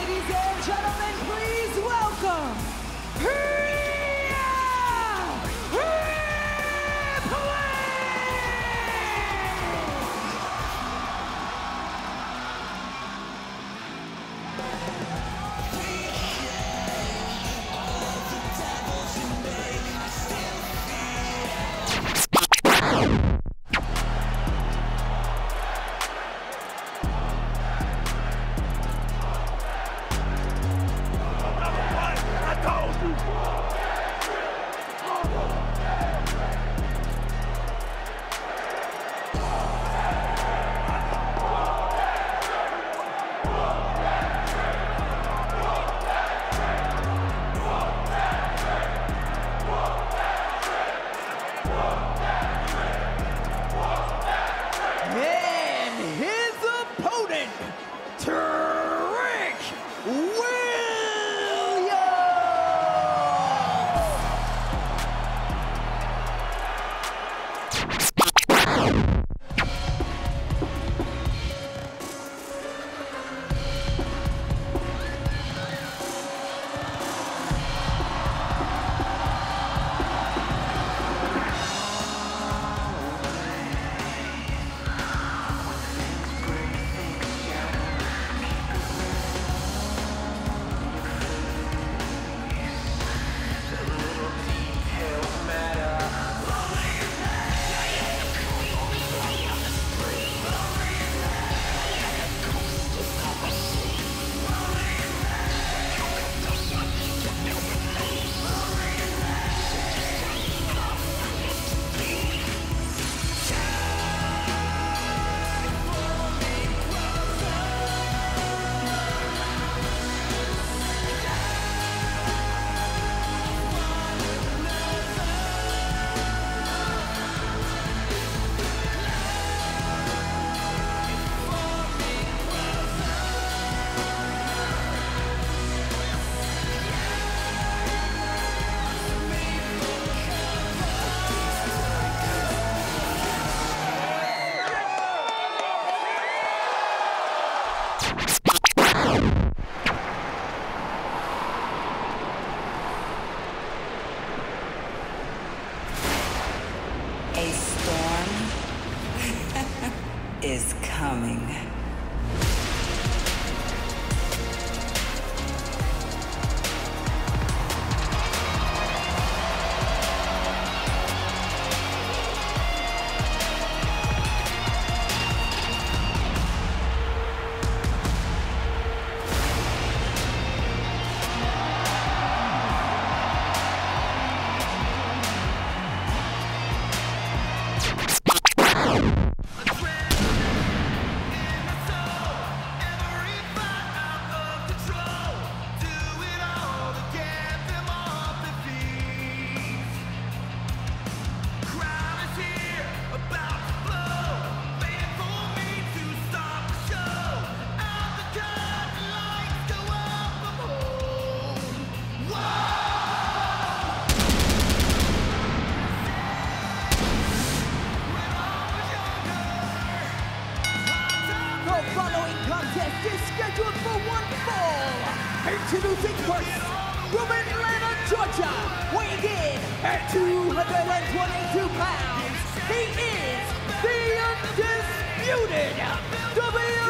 Ladies and gentlemen, please welcome is coming. Match is scheduled for one fall. Introducing first, from Atlanta, Georgia, weighing in at 222 pounds, he is the undisputed WWE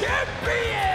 Champion!